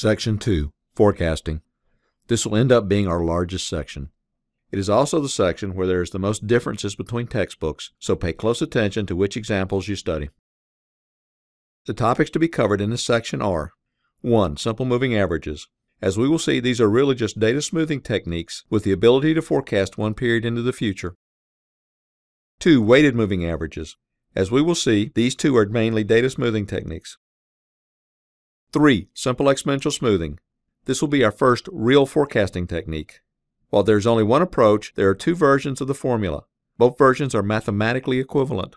Section 2 Forecasting. This will end up being our largest section. It is also the section where there is the most differences between textbooks, so pay close attention to which examples you study. The topics to be covered in this section are 1. Simple moving averages. As we will see, these are really just data smoothing techniques with the ability to forecast one period into the future. 2. Weighted moving averages. As we will see, these two are mainly data smoothing techniques. 3. Simple exponential smoothing. This will be our first real forecasting technique. While there is only one approach, there are two versions of the formula. Both versions are mathematically equivalent.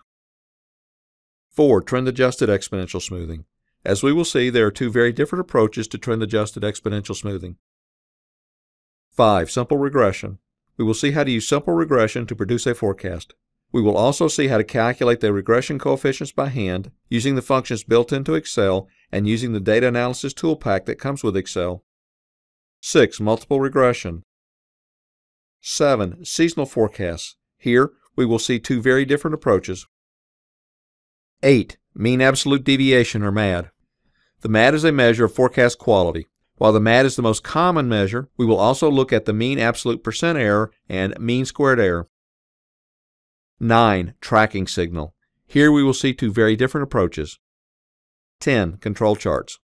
4. Trend adjusted exponential smoothing. As we will see, there are two very different approaches to trend-adjusted exponential smoothing. 5. Simple regression. We will see how to use simple regression to produce a forecast. We will also see how to calculate the regression coefficients by hand using the functions built into Excel and using the data analysis tool pack that comes with Excel. 6. Multiple regression. 7. Seasonal forecasts. Here, we will see two very different approaches. 8. Mean absolute deviation, or MAD. The MAD is a measure of forecast quality. While the MAD is the most common measure, we will also look at the mean absolute percent error and mean squared error. 9. Tracking signal. Here we will see two very different approaches. 10. Control charts.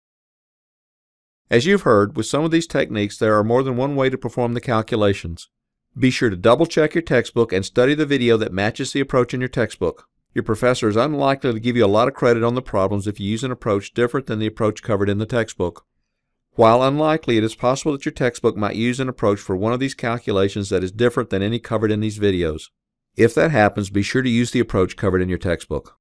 As you've heard, with some of these techniques there are more than one way to perform the calculations. Be sure to double check your textbook and study the video that matches the approach in your textbook. Your professor is unlikely to give you a lot of credit on the problems if you use an approach different than the approach covered in the textbook. While unlikely, it is possible that your textbook might use an approach for one of these calculations that is different than any covered in these videos. If that happens, be sure to use the approach covered in your textbook.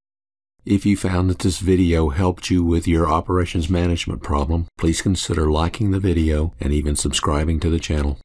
If you found that this video helped you with your operations management problem, please consider liking the video and even subscribing to the channel.